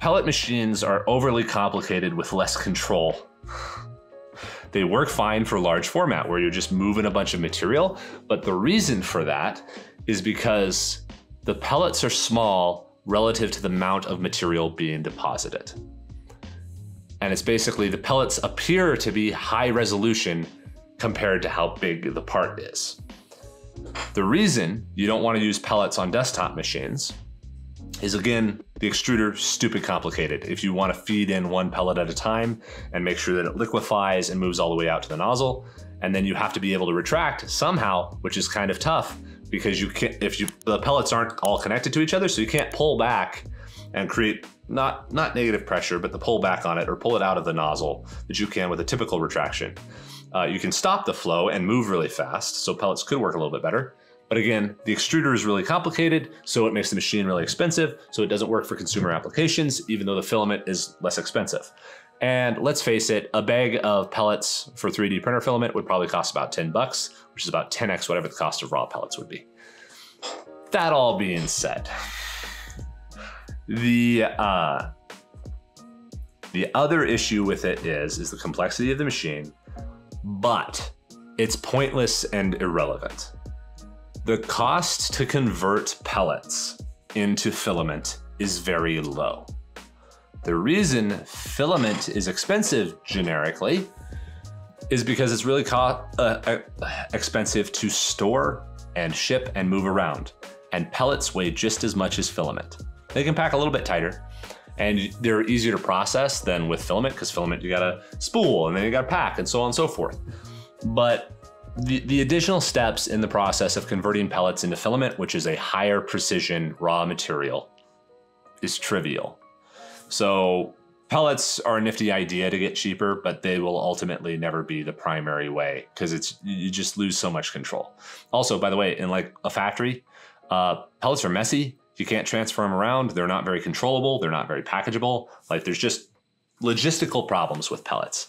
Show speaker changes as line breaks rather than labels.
pellet machines are overly complicated with less control. They work fine for large format where you're just moving a bunch of material, but the reason for that is because the pellets are small relative to the amount of material being deposited. And it's basically the pellets appear to be high resolution compared to how big the part is. The reason you don't want to use pellets on desktop machines is again, the extruder stupid complicated. If you want to feed in one pellet at a time and make sure that it liquefies and moves all the way out to the nozzle, and then you have to be able to retract somehow, which is kind of tough because you can't, if you, the pellets aren't all connected to each other, so you can't pull back and create not, not negative pressure, but the pull back on it or pull it out of the nozzle that you can with a typical retraction. Uh, you can stop the flow and move really fast, so pellets could work a little bit better. But again, the extruder is really complicated, so it makes the machine really expensive, so it doesn't work for consumer applications, even though the filament is less expensive. And let's face it, a bag of pellets for 3D printer filament would probably cost about 10 bucks, which is about 10x whatever the cost of raw pellets would be. That all being said, the uh, the other issue with it is is the complexity of the machine, but it's pointless and irrelevant. The cost to convert pellets into filament is very low. The reason filament is expensive generically is because it's really uh, uh, expensive to store and ship and move around. And pellets weigh just as much as filament. They can pack a little bit tighter and they're easier to process than with filament because filament you gotta spool and then you gotta pack and so on and so forth. But the, the additional steps in the process of converting pellets into filament, which is a higher precision raw material, is trivial. So pellets are a nifty idea to get cheaper, but they will ultimately never be the primary way because it's you just lose so much control. Also, by the way, in like a factory, uh, pellets are messy. You can't transfer them around. They're not very controllable. They're not very packageable. Like there's just logistical problems with pellets.